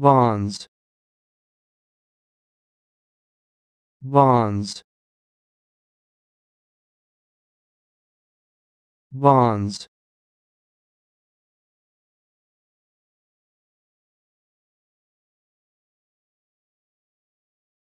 bonds. Bonds. Bonds.